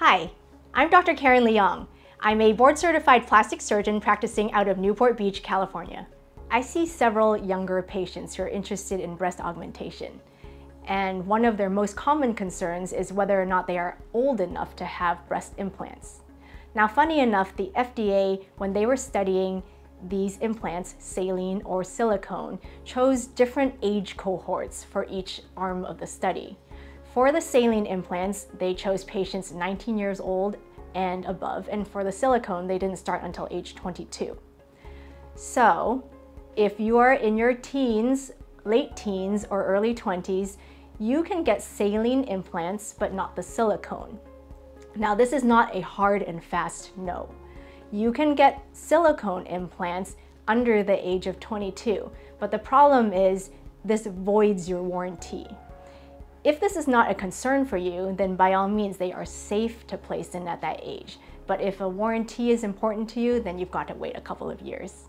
Hi, I'm Dr. Karen Leong. I'm a board certified plastic surgeon practicing out of Newport Beach, California. I see several younger patients who are interested in breast augmentation. And one of their most common concerns is whether or not they are old enough to have breast implants. Now, funny enough, the FDA, when they were studying these implants, saline or silicone, chose different age cohorts for each arm of the study. For the saline implants, they chose patients 19 years old and above, and for the silicone, they didn't start until age 22. So, if you are in your teens, late teens, or early 20s, you can get saline implants, but not the silicone. Now, this is not a hard and fast no. You can get silicone implants under the age of 22, but the problem is this voids your warranty. If this is not a concern for you, then by all means they are safe to place in at that age. But if a warranty is important to you, then you've got to wait a couple of years.